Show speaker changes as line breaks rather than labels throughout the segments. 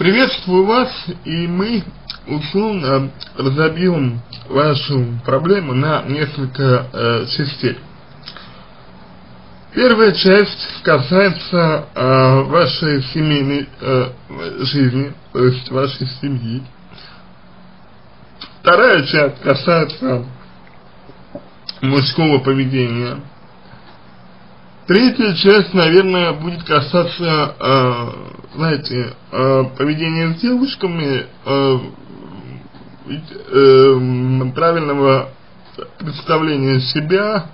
Приветствую вас, и мы условно разобьем вашу проблему на несколько э, частей. Первая часть касается э, вашей семейной э, жизни, то есть вашей семьи. Вторая часть касается мужского поведения. Третья часть, наверное, будет касаться, э, знаете, э, поведения с девушками, э, э, правильного представления себя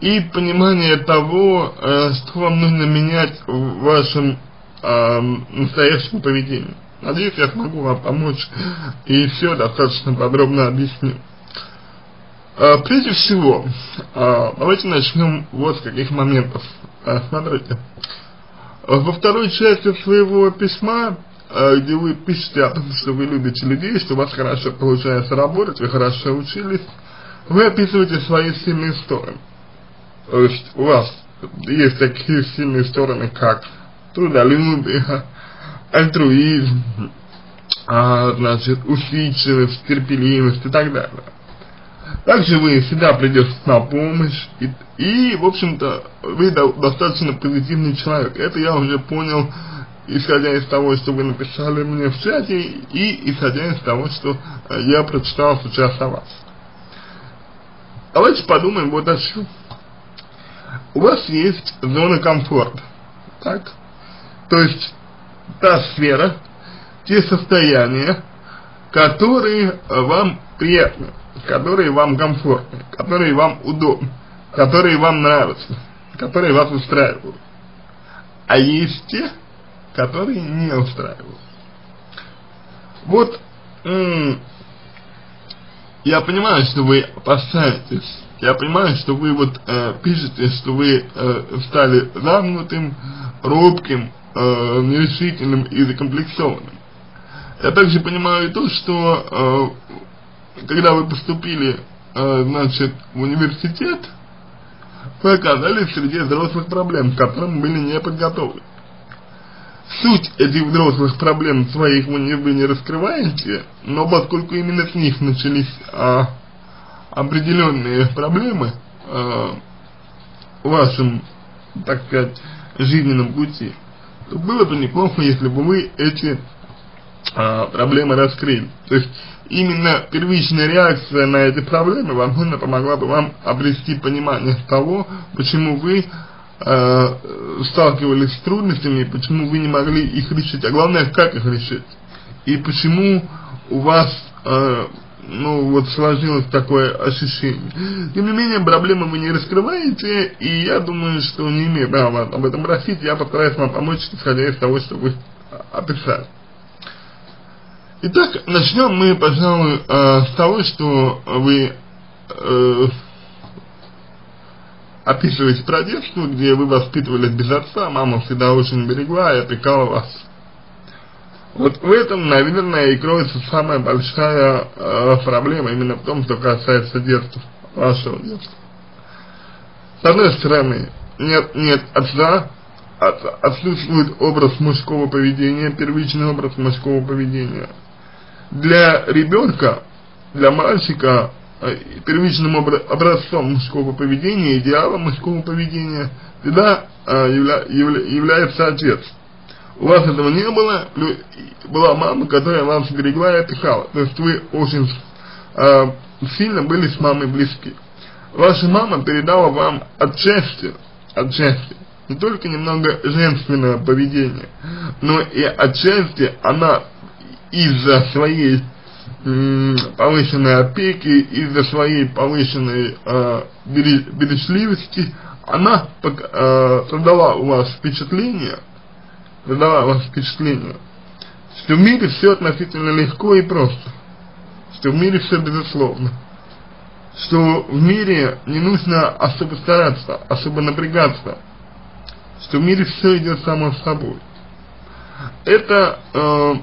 и понимания того, что вам нужно менять в вашем настоящем поведении. Надеюсь, я смогу вам помочь и все достаточно подробно объясню. Прежде всего, давайте начнем вот с каких моментов. Смотрите, во второй части своего письма, где вы пишете о том, что вы любите людей, что у вас хорошо получается работать, вы хорошо учились, вы описываете свои сильные стороны. То есть у вас есть такие сильные стороны, как трудолюбие, альтруизм, а, значит, усидчивость, терпеливость и так далее. Также вы всегда придете на помощь, и, и в общем-то, вы до, достаточно позитивный человек. Это я уже понял, исходя из того, что вы написали мне в чате, и исходя из того, что э, я прочитал сейчас о вас. Давайте подумаем вот о чем. У вас есть зона комфорта, так? То есть, та сфера, те состояния, которые вам приятны которые вам комфортны, которые вам удобны, которые вам нравятся, которые вас устраивают. А есть те, которые не устраивают. Вот, я понимаю, что вы опасаетесь, я понимаю, что вы вот э, пишете, что вы э, стали замкнутым, робким, э, нерешительным и закомплексованным. Я также понимаю и то, что э, когда вы поступили, э, значит, в университет, вы оказались среди взрослых проблем, к которым были не подготовлены. Суть этих взрослых проблем своих вы не, вы не раскрываете, но поскольку именно с них начались а, определенные проблемы а, в вашем, так сказать, жизненном пути, то было бы неплохо, если бы вы эти а, проблемы раскрыли. То есть именно первичная реакция на эти проблемы, возможно, помогла бы вам обрести понимание того, почему вы э, сталкивались с трудностями, почему вы не могли их решить, а главное, как их решить. И почему у вас, э, ну, вот сложилось такое ощущение. Тем не менее, проблемы вы не раскрываете, и я думаю, что не имею права об этом просить, я постараюсь вам помочь, исходя из того, что вы описали. Итак, начнем мы, пожалуй, э, с того, что вы э, описываете про детство, где вы воспитывались без отца, мама всегда очень берегла и опекала вас. Вот в этом, наверное, и кроется самая большая э, проблема, именно в том, что касается детства, вашего детства. С одной стороны, нет, нет отца, от, отсутствует образ мужского поведения, первичный образ мужского поведения – для ребенка, для мальчика, э, первичным образцом мужского поведения, идеалом мужского поведения всегда э, явля, явля, является отец. У вас этого не было, была мама, которая вас берегла и опекала. То есть вы очень э, сильно были с мамой близки. Ваша мама передала вам отчасти, отчасти, не только немного женственного поведения, но и отчасти она из-за своей повышенной опеки, из-за своей повышенной э, бережливости, она э, создала у вас впечатление, создала у вас впечатление, что в мире все относительно легко и просто, что в мире все безусловно, что в мире не нужно особо стараться, особо напрягаться, что в мире все идет само собой. Это э,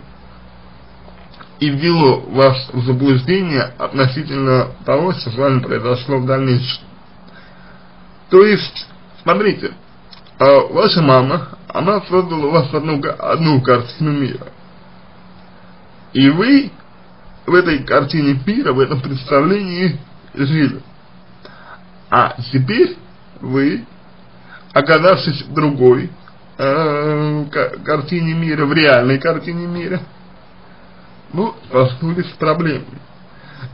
и ввело вас в заблуждение относительно того, что с вами произошло в дальнейшем. То есть, смотрите, а ваша мама, она создала у вас одну, одну картину мира. И вы в этой картине мира, в этом представлении жили. А теперь вы, оказавшись в другой э, картине мира, в реальной картине мира, ну, столкнулись с проблемами.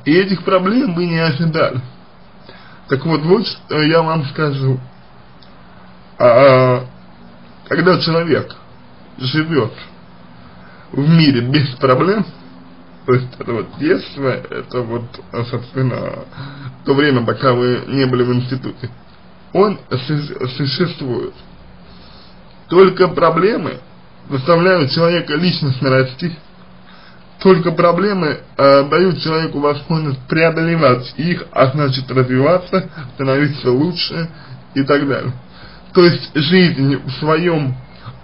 И этих проблем вы не ожидали. Так вот, вот я вам скажу. А, когда человек живет в мире без проблем, то есть это вот детство, это вот, собственно, то время, пока вы не были в институте, он существует. Только проблемы заставляют человека личностно расти, только проблемы э, дают человеку возможность преодолевать их, а значит развиваться, становиться лучше и так далее. То есть жизнь в своем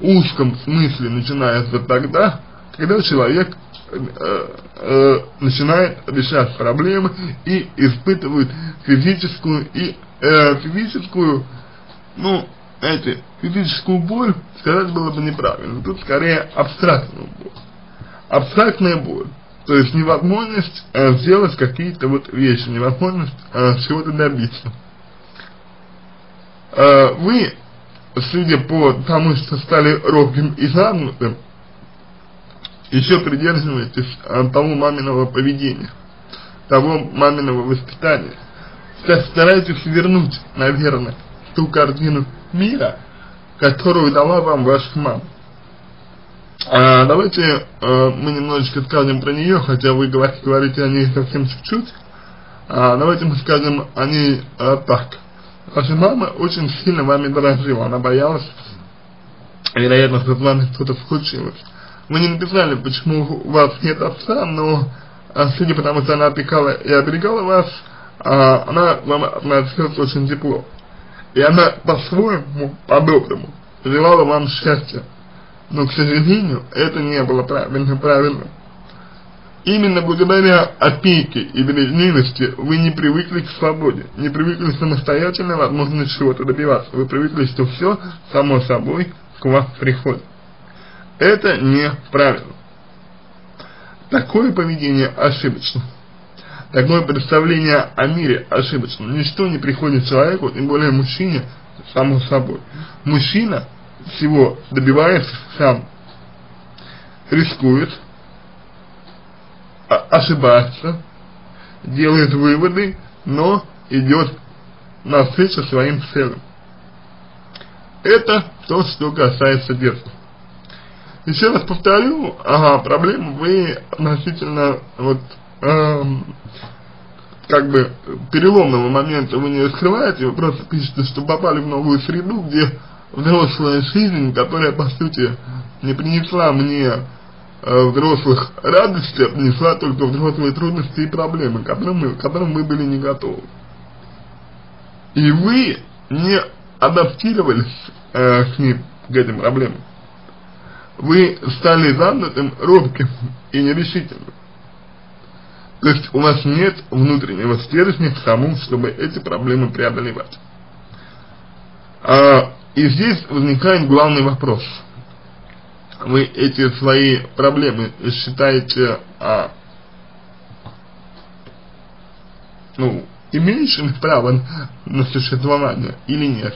узком смысле начинается тогда, когда человек э, э, начинает решать проблемы и испытывает физическую и э, физическую, ну, знаете, физическую боль, сказать было бы неправильно, тут скорее абстрактную боль абстрактная боль. То есть невозможность э, сделать какие-то вот вещи, невозможность э, чего-то добиться. Э, вы, судя по тому, что стали робким и загнутым, еще придерживаетесь э, того маминого поведения, того маминого воспитания. Старайтесь вернуть, наверное, ту картину мира, которую дала вам ваша мама. А, давайте а, мы немножечко скажем про нее, хотя вы говорите, о ней совсем чуть-чуть. А, давайте мы скажем о ней а, так. Ваша мама очень сильно вами дорожила, она боялась, вероятно, что с вами что-то случилось. Вы не написали, почему у вас нет отца, но а, судя по тому, что она опекала и оберегала вас, а, она вам относилась очень тепло. И она по-своему, по-доброму, желала вам счастья но, к сожалению, это не было правильно, правильно. Именно благодаря опеке и бережливости вы не привыкли к свободе, не привыкли самостоятельно, возможно, чего-то добиваться. Вы привыкли, что все само собой к вам приходит. Это неправильно. Такое поведение ошибочно. Такое представление о мире ошибочно. Ничто не приходит человеку, тем более мужчине, само собой. Мужчина всего добивается сам, рискует, ошибается, делает выводы, но идет навстречу своим целям. Это то, что касается детства. Еще раз повторю, ага, проблему вы относительно вот эм, как бы переломного момента вы не раскрываете, вы просто пишете, что попали в новую среду, где взрослая жизнь, которая, по сути, не принесла мне э, взрослых радости, а принесла только взрослые трудности и проблемы, к которым мы, к которым мы были не готовы. И вы не адаптировались э, к ним, к этим проблемам. Вы стали занятым, робким и нерешительным. То есть у вас нет внутреннего стержня к тому, чтобы эти проблемы преодолевать. А, и здесь возникает главный вопрос. Вы эти свои проблемы считаете, а, ну, имеющими право на существование или нет?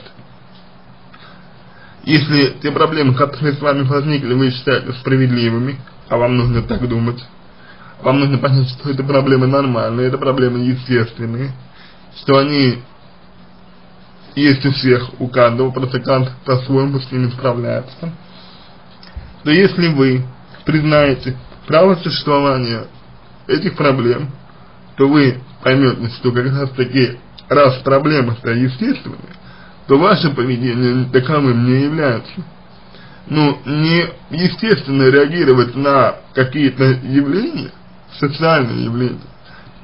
Если те проблемы, которые с вами возникли, вы считаете справедливыми, а вам нужно так думать, вам нужно понять, что это проблемы нормальные, это проблемы естественные, что они есть у всех, у каждого, просто каждый по-своему с ними справляется, то если вы признаете право существования этих проблем, то вы поймете, что как раз таки, раз проблемы-то естественные, то ваше поведение таковым не является. Ну, не естественно реагировать на какие-то явления, социальные явления,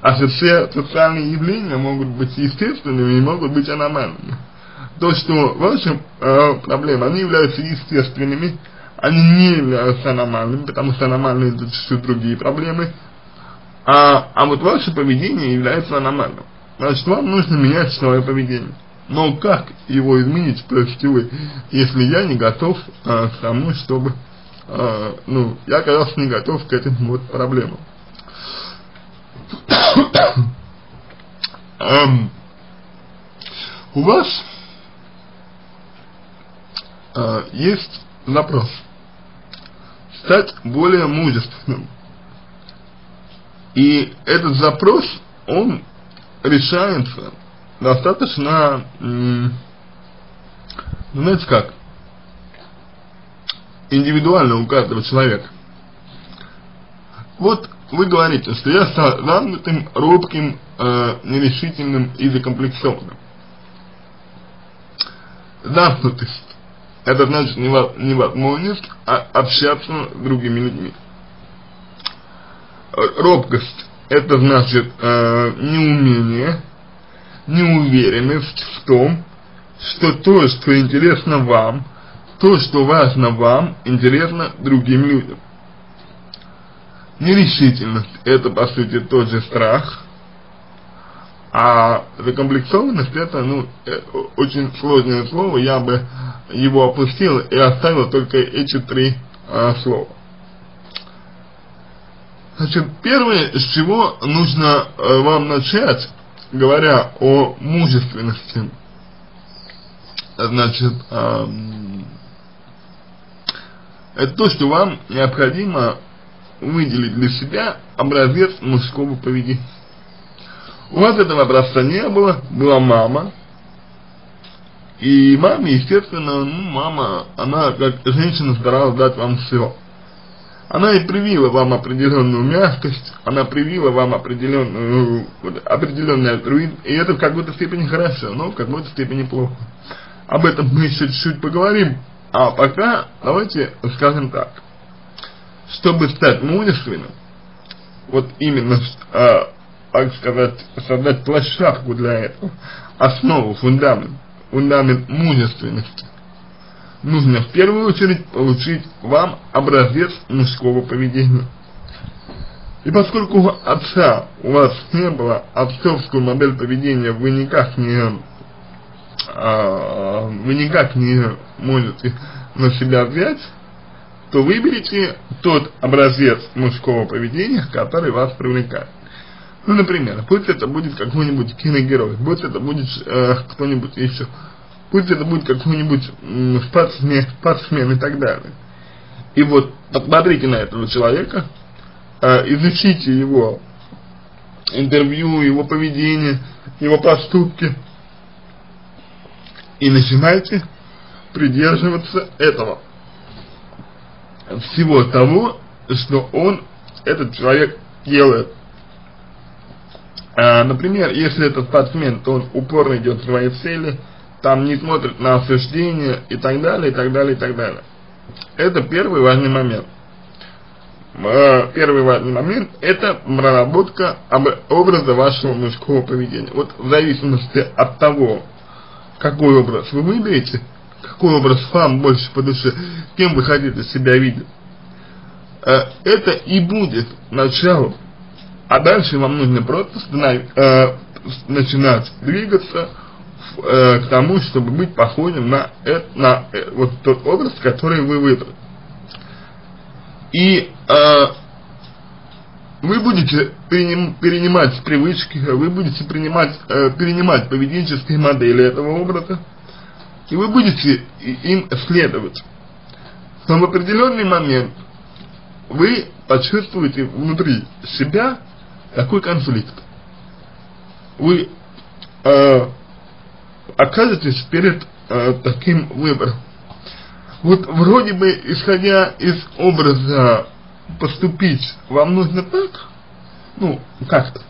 а все социальные явления могут быть естественными и могут быть аномальными. То, что ваши э, проблемы, они являются естественными, они не являются аномальными, потому что аномальные чуть другие проблемы, а, а вот ваше поведение является аномальным. Значит, вам нужно менять свое поведение. Но как его изменить, спросите вы, если я не готов а, к тому, чтобы э, ну, я оказался не готов к этим вот проблемам. Эм, у вас э, есть запрос стать более мужественным. И этот запрос, он решается достаточно, ну, знаете как, индивидуально у каждого человека. Вот вы говорите, что я стал замкнутым, робким, э, нерешительным и закомплексованным. Замкнутость. Это значит невозможность общаться с другими людьми. Робкость. Это значит э, неумение, неуверенность в том, что то, что интересно вам, то, что важно вам, интересно другим людям. Нерешительность – это, по сути, тот же страх, а закомплексованность – это, ну, э, очень сложное слово, я бы его опустил и оставил только эти три а, слова. Значит, первое, с чего нужно э, вам начать, говоря о мужественности, значит, э, это то, что вам необходимо выделить для себя образец мужского поведения. У вас этого образца не было, была мама, и маме, естественно, ну, мама, она как женщина старалась дать вам все. Она и привила вам определенную мягкость, она привила вам определенную, определенный альтруизм, и это в какой-то степени хорошо, но в какой-то степени плохо. Об этом мы еще чуть-чуть поговорим, а пока давайте скажем так. Чтобы стать мужественным, вот именно, а, так сказать, создать площадку для этого, основу, фундамент, фундамент мужественности, нужно в первую очередь получить вам образец мужского поведения. И поскольку отца у вас не было отцовскую модель поведения, вы никак не а, вы никак не можете на себя взять, то выберите тот образец мужского поведения, который вас привлекает. Ну, например, пусть это будет какой-нибудь киногерой, пусть это будет э, кто-нибудь еще, пусть это будет какой-нибудь э, спортсмен, спортсмен и так далее. И вот посмотрите на этого человека, э, изучите его интервью, его поведение, его поступки и начинайте придерживаться этого. Всего того, что он, этот человек делает. А, например, если это спортсмен, то он упорно идет к своей цели, там не смотрит на осуждение и так далее, и так далее, и так далее. Это первый важный момент. А, первый важный момент – это проработка образа вашего мужского поведения. Вот в зависимости от того, какой образ вы выберете, какой образ вам больше по душе, кем вы хотите себя видеть, а, это и будет началом. А дальше вам нужно просто э, начинать двигаться э, к тому, чтобы быть похожим на, э, на э, вот тот образ, который вы выбрали. И э, вы будете переним, перенимать привычки, вы будете принимать, э, перенимать поведенческие модели этого образа, и вы будете им следовать. Но в определенный момент вы почувствуете внутри себя какой конфликт? Вы э, окажетесь перед э, таким выбором. Вот вроде бы, исходя из образа поступить, вам нужно так, ну, как-то.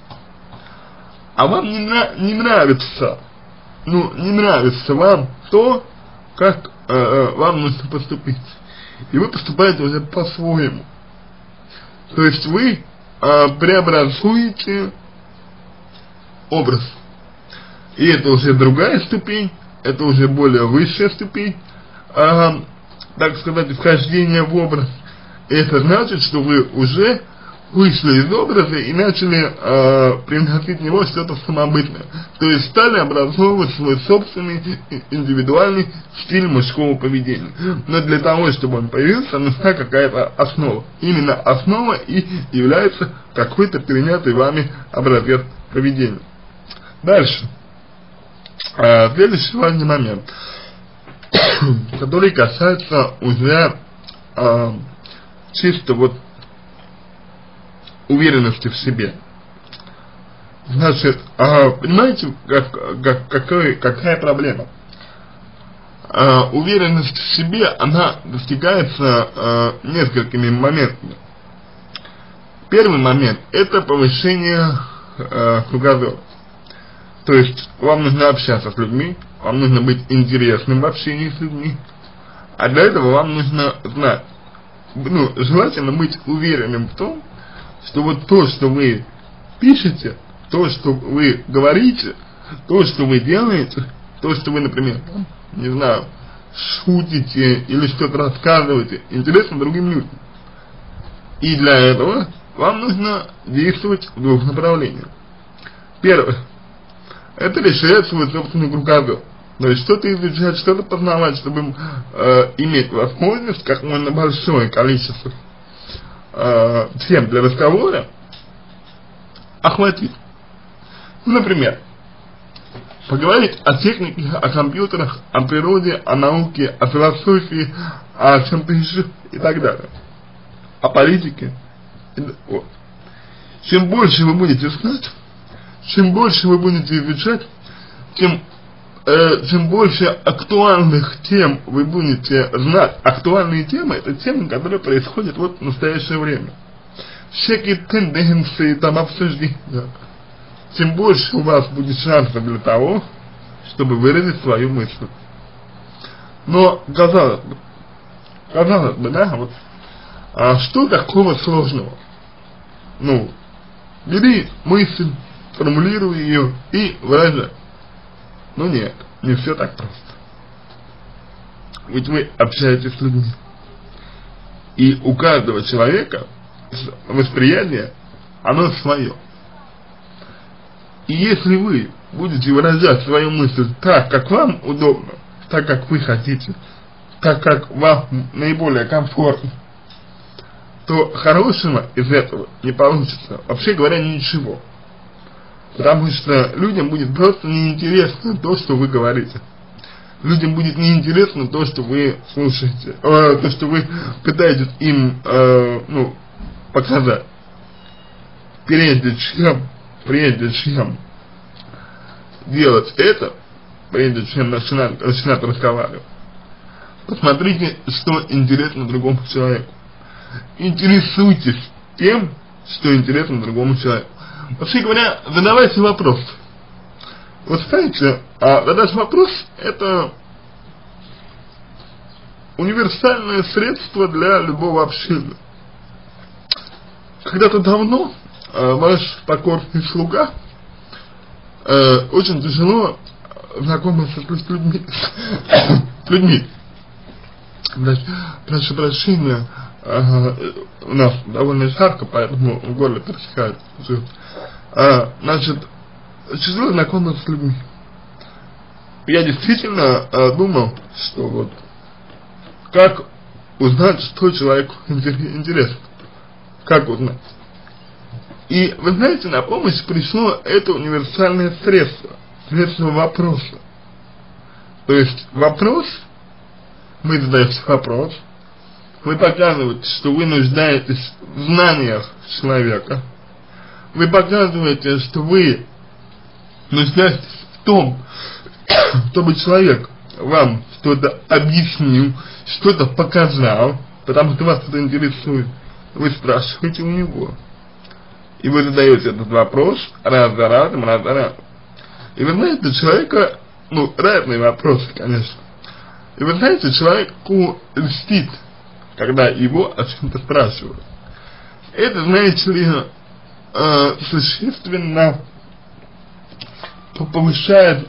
А вам не, не нравится, ну, не нравится вам то, как э, э вам нужно поступить. И вы поступаете уже по-своему. То есть вы э, преобразуете образ. И это уже другая ступень, это уже более высшая ступень, э, так сказать, вхождения в образ. И это значит, что вы уже вышли из образа и начали э, приносить в него что-то самобытное. То есть стали образовывать свой собственный индивидуальный стиль мужского поведения. Но для того, чтобы он появился, нужна какая-то основа. Именно основа и является какой-то перенятый вами образец поведения. Дальше. Э, следующий важный момент, который касается уже э, чисто вот уверенности в себе. Значит, а, понимаете, как, как, какой, какая проблема? А, уверенность в себе, она достигается а, несколькими моментами. Первый момент – это повышение а, кругозора. То есть, вам нужно общаться с людьми, вам нужно быть интересным в общении с людьми, а для этого вам нужно знать, ну, желательно быть уверенным в том, что вот то, что вы пишете, то, что вы говорите, то, что вы делаете, то, что вы, например, не знаю, шутите или что-то рассказываете, интересно другим людям. И для этого вам нужно действовать в двух направлениях. Первое. Это решает свой собственный кругозор. То есть что-то изучать, что-то познавать, чтобы э, иметь возможность как можно большое количество э, тем для разговора охватить. Ну, например, поговорить о технике, о компьютерах, о природе, о науке, о философии, о чем-то еще и так далее. О политике. Вот. Чем больше вы будете знать, чем больше вы будете изучать, тем э, чем больше актуальных тем вы будете знать, актуальные темы, это темы, которые происходят вот в настоящее время. Всякие тенденции, там обсуждения, тем больше у вас будет шансов для того, чтобы выразить свою мысль. Но, казалось бы, казалось бы, да, вот, а что такого сложного? Ну, бери мысль, формулируй ее и выражай. Но нет, не все так просто. Ведь вы общаетесь с людьми. И у каждого человека восприятие, оно свое. И если вы будете выражать свою мысль так, как вам удобно, так, как вы хотите, так, как вам наиболее комфортно, то хорошего из этого не получится. Вообще говоря, ничего. Потому что людям будет просто неинтересно то, что вы говорите. Людям будет неинтересно то, что вы слушаете, э, то, что вы пытаетесь им, э, ну, показать. Прежде чем, прежде чем делать это, прежде чем начинать, начинать разговаривать, посмотрите, что интересно другому человеку. Интересуйтесь тем, что интересно другому человеку. Вообще говоря, задавайте вопрос. Вот знаете, а задать вопрос это универсальное средство для любого общения. Когда-то давно э, ваш покорный слуга э, очень тяжело знакомился с людьми. с людьми. Прошу прощения, э, у нас довольно жарко, поэтому в горле пересекает. А, значит, тяжело знакомиться с людьми. Я действительно а, думал, что вот как узнать, что человеку интересно. Как узнать? И вы знаете, на помощь пришло это универсальное средство, средство вопроса. То есть вопрос, вы задаете вопрос, вы показываете, что вы нуждаетесь в знаниях человека, вы показываете, что вы нуждаетесь в том, чтобы человек вам что-то объяснил, что-то показал, потому что вас это интересует, вы спрашиваете у него. И вы задаете этот вопрос раз за разом, раз за разом. И вы знаете, человека, ну, разные вопросы, конечно. И вы знаете, человеку льстит, когда его о чем-то спрашивают. Это, знаете ли, э, существенно повышает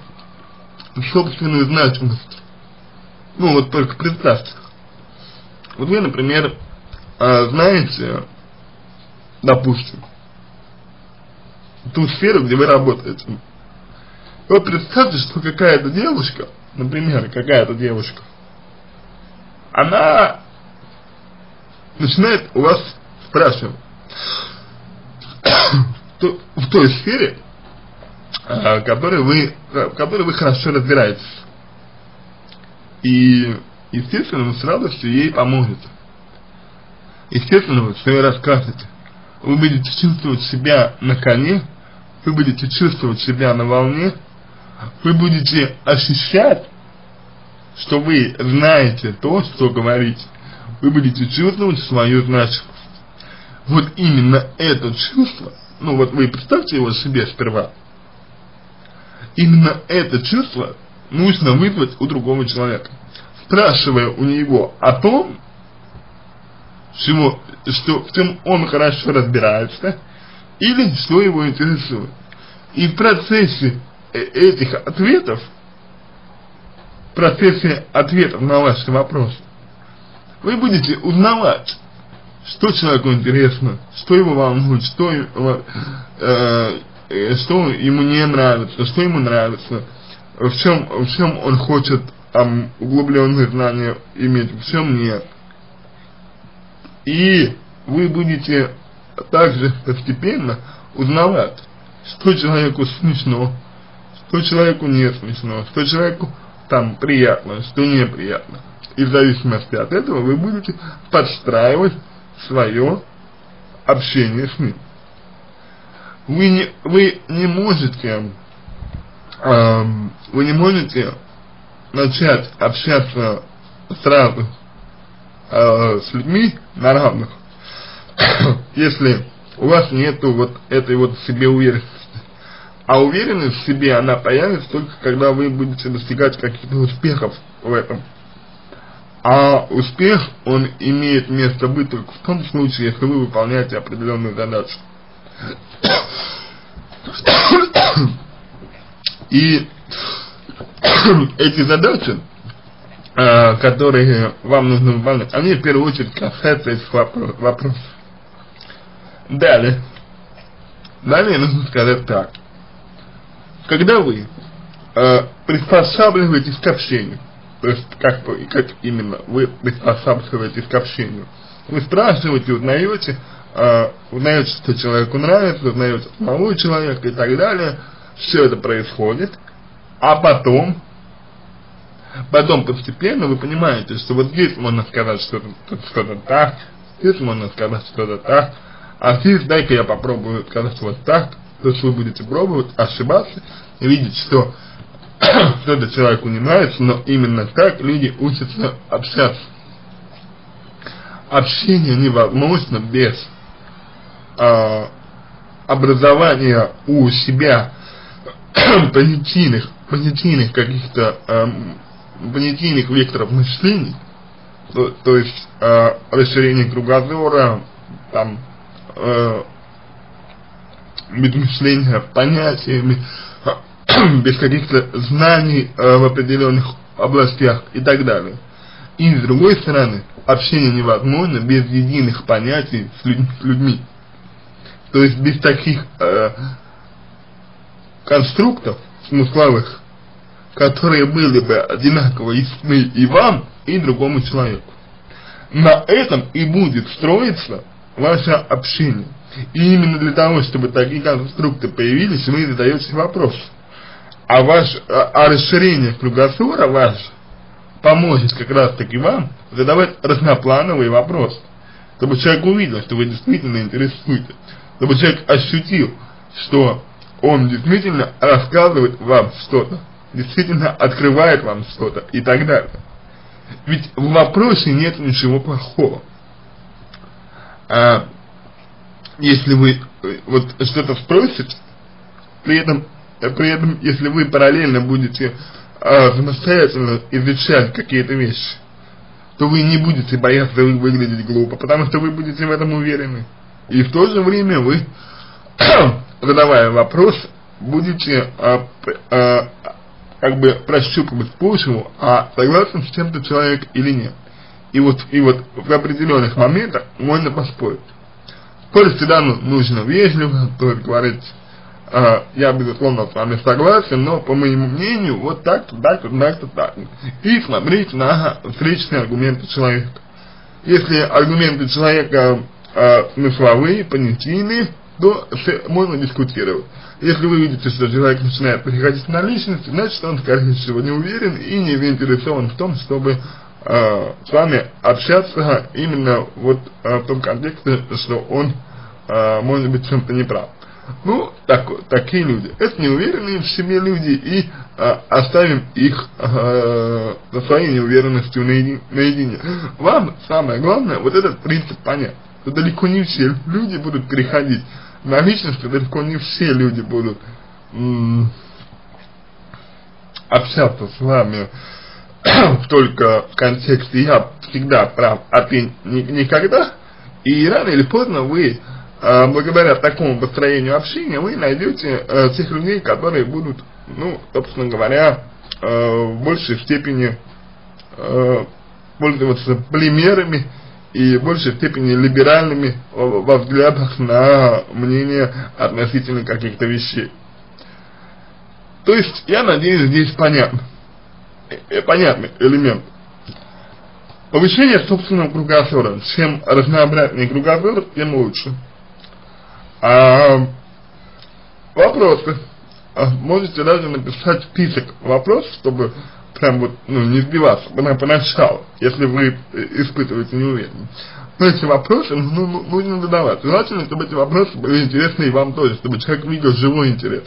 собственную значимость. Ну вот только представьте. Вот вы, например, э, знаете, допустим, ту сферу, где вы работаете. Вот представьте, что какая-то девушка, например, какая-то девушка, она начинает у вас спрашивать, в той сфере, в которой вы, в которой вы хорошо разбираетесь. И, естественно, вы с радостью ей поможете. Естественно, вы все расскажете. Вы будете чувствовать себя на коне, вы будете чувствовать себя на волне, вы будете ощущать, что вы знаете то, что говорите. Вы будете чувствовать свою значимость. Вот именно это чувство, ну вот вы представьте его себе сперва, именно это чувство нужно вызвать у другого человека, спрашивая у него о том, чего, что, в чем он хорошо разбирается, или что его интересует. И в процессе э, этих ответов, в процессе ответов на ваши вопросы, вы будете узнавать, что человеку интересно, что его волнует, что, э, э, что ему не нравится, что ему нравится, в чем, в чем он хочет там, углубленные знания иметь, в чем нет. И вы будете также постепенно узнавать, что человеку смешно, что человеку не смешно, что человеку там приятно, что неприятно. И в зависимости от этого вы будете подстраивать свое общение с ним. Вы не, вы не можете, э, вы не можете начать общаться сразу э, с людьми на равных, если у вас нету вот этой вот себе уверенности. А уверенность в себе, она появится только когда вы будете достигать каких-то успехов в этом. А успех, он имеет место быть только в том случае, если вы выполняете определенную задачу. И эти задачи, э, которые вам нужно выполнять, они в первую очередь касаются этих вопросов. Далее. Далее нужно сказать так. Когда вы э, приспосабливаетесь к общению, то есть как, как именно вы приспосабливаетесь к общению, вы спрашиваете, узнаете, э, узнаете, что человеку нравится, узнаете самого человека и так далее, все это происходит, а потом, потом постепенно вы понимаете, что вот здесь можно сказать что-то что, -то, так, здесь можно сказать что-то так, а здесь дай-ка я попробую сказать вот так, то есть вы будете пробовать, ошибаться, и видеть, что что-то человеку не нравится, но именно так люди учатся общаться. Общение невозможно без э, образования у себя позитивных, позитивных каких-то э, позитивных векторов мышления, то, то есть э, расширение кругозора, там, э, мышления понятиями, без каких-то знаний э, в определенных областях и так далее. И с другой стороны, общение невозможно без единых понятий с, людь с людьми. То есть без таких э, конструктов смысловых, которые были бы одинаково ясны и вам, и другому человеку. На этом и будет строиться ваше общение. И именно для того, чтобы такие конструкты появились, вы задаете вопрос. А, ваш, а, а расширение кругозора ваш поможет как раз таки вам задавать разноплановые вопросы. Чтобы человек увидел, что вы действительно интересуете. Чтобы человек ощутил, что он действительно рассказывает вам что-то. Действительно открывает вам что-то и так далее. Ведь в вопросе нет ничего плохого. А, если вы э, вот что-то спросите, при этом, при этом, если вы параллельно будете э, самостоятельно изучать какие-то вещи, то вы не будете бояться выглядеть глупо, потому что вы будете в этом уверены. И в то же время вы, задавая вопрос, будете э, э, как бы прощупывать почву, а согласен с чем-то человек или нет. И вот, и вот в определенных моментах можно поспорить. Коль всегда ну, нужно вежливо, то есть говорить, э, я безусловно с вами согласен, но по моему мнению, вот так-то, так-то, так-то, так. И смотреть на встречные аргументы человека. Если аргументы человека э, смысловые, понятийные, то можно дискутировать. Если вы видите, что человек начинает переходить на личность, значит он, скорее всего, не уверен и не заинтересован в том, чтобы э, с вами общаться именно вот э, в том контексте, что он э, может быть чем-то неправ. Ну, так, такие люди. Это неуверенные в себе люди, и э, оставим их э, со своей неуверенностью наедине. Вам самое главное, вот этот принцип понять, что далеко не все люди будут переходить на личность, далеко не все люди будут общаться с вами только в контексте «я всегда прав, а ты никогда», и рано или поздно вы, благодаря такому построению общения, вы найдете э, тех людей, которые будут, ну, собственно говоря, э, в большей степени пользоваться примерами и в большей степени либеральными во взглядах на мнение относительно каких-то вещей. То есть, я надеюсь, здесь понятно, э, понятный элемент. Повышение собственного кругозора. Чем разнообразнее кругозор, тем лучше. А, вопросы. А, можете даже написать список вопросов, чтобы прям вот, ну, не сбиваться поначалу, если вы испытываете неуверенность. Но эти вопросы ну, ну, нужно задавать. Желательно, чтобы эти вопросы были интересны и вам тоже, чтобы человек видел живой интерес.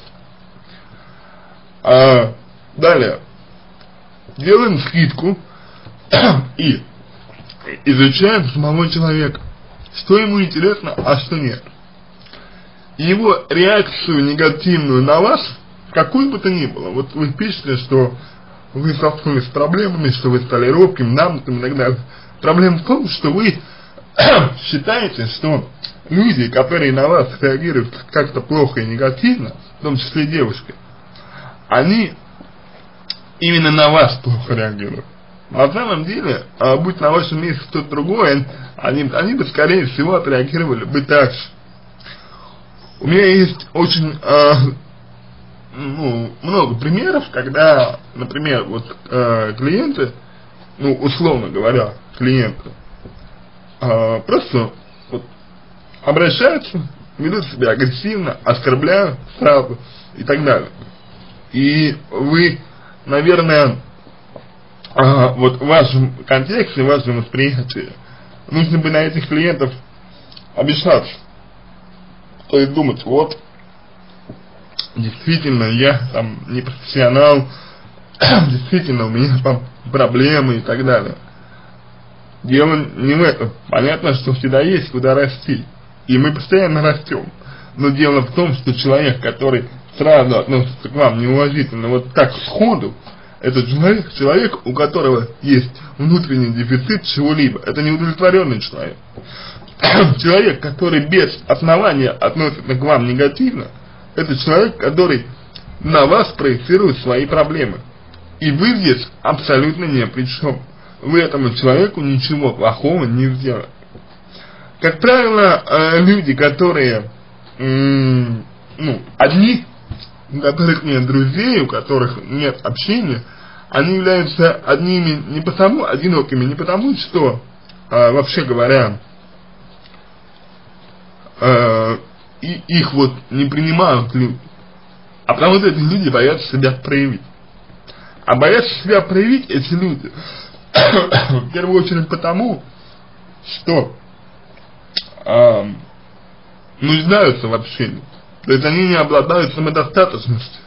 А, далее. Делаем скидку и изучаем самого человека. Что ему интересно, а что нет. Его реакцию негативную на вас, какую бы то ни было. Вот вы пишете, что вы столкнулись с проблемами, что вы стали робким, намнутым и так далее. Проблема в том, что вы считаете, что люди, которые на вас реагируют как-то плохо и негативно, в том числе девушки, они именно на вас плохо реагируют. На самом деле, а, будь на вашем месте кто-то другой, они, они бы, скорее всего, отреагировали бы так же. У меня есть очень э, ну, много примеров, когда, например, вот э, клиенты, ну, условно говоря, клиенты, э, просто вот, обращаются, ведут себя агрессивно, оскорбляют сразу и так далее. И вы, наверное, э, вот в вашем контексте, в вашем восприятии, нужно бы на этих клиентов обижаться. То есть думать, вот, действительно я там не профессионал, действительно у меня там проблемы и так далее. Дело не в этом. Понятно, что всегда есть куда расти. И мы постоянно растем. Но дело в том, что человек, который сразу относится к вам неуважительно, вот так сходу, это человек, человек, у которого есть внутренний дефицит чего-либо. Это неудовлетворенный человек. Человек, который без основания относится к вам негативно, это человек, который на вас проецирует свои проблемы. И вы здесь абсолютно не при чем. Вы этому человеку ничего плохого не сделали. Как правило, э, люди, которые, ну, одни, у которых нет друзей, у которых нет общения, они являются одними не потому, одинокими, не потому, что, э, вообще говоря, э, и их вот не принимают люди, а потому что эти люди боятся себя проявить. А боятся себя проявить эти люди, в первую очередь потому, что э, нуждаются в общении. То есть они не обладают самодостаточностью.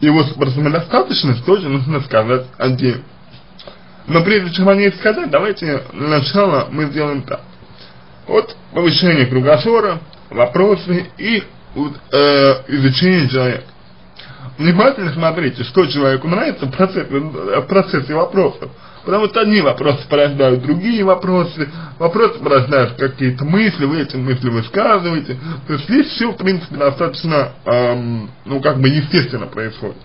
И вот про самодостаточность тоже нужно сказать отдельно. Но прежде чем о ней сказать, давайте для начала мы сделаем так. Вот повышение кругозора, вопросы и э, изучение человека. Внимательно смотрите, что человеку нравится в процессе, в процессе вопросов. Потому что одни вопросы порождают другие вопросы, вопросы порождают какие-то мысли, вы эти мысли высказываете. То есть здесь все, в принципе, достаточно, эм, ну, как бы естественно происходит.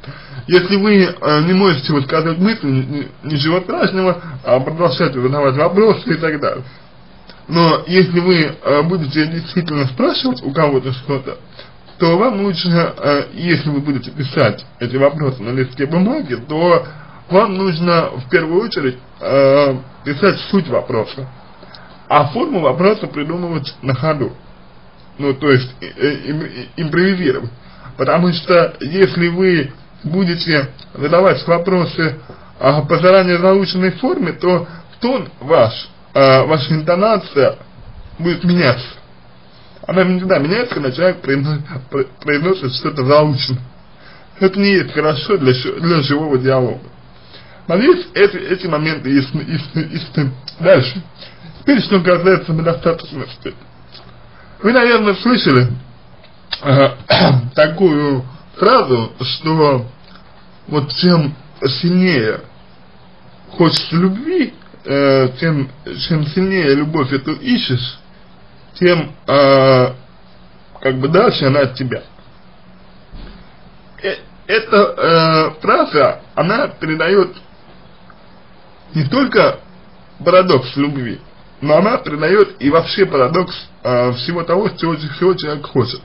Если вы э, не можете высказывать мысли, ничего страшного, а продолжайте задавать вопросы и так далее. Но если вы э, будете действительно спрашивать у кого-то что-то, то вам лучше, э, если вы будете писать эти вопросы на листке бумаги, то вам нужно в первую очередь э, писать суть вопроса, а форму вопроса придумывать на ходу. Ну, то есть э, э, импровизировать. Потому что если вы будете задавать вопросы э, по заранее заученной форме, то тон ваш, э, ваша интонация будет меняться. Она всегда меняется, когда человек произносит что-то заучено. Это не есть хорошо для, для живого диалога. Надеюсь, эти, эти моменты ясны, ясны, ясны. Дальше. Теперь, что касается недостаточности. Вы, наверное, слышали э, такую фразу, что вот чем сильнее хочется любви, э, тем чем сильнее любовь эту ищешь, тем э, как бы дальше она от тебя. Э, эта э, фраза, она передает не только парадокс любви, но она передает и вообще парадокс э, всего того, чего, чего человек хочет.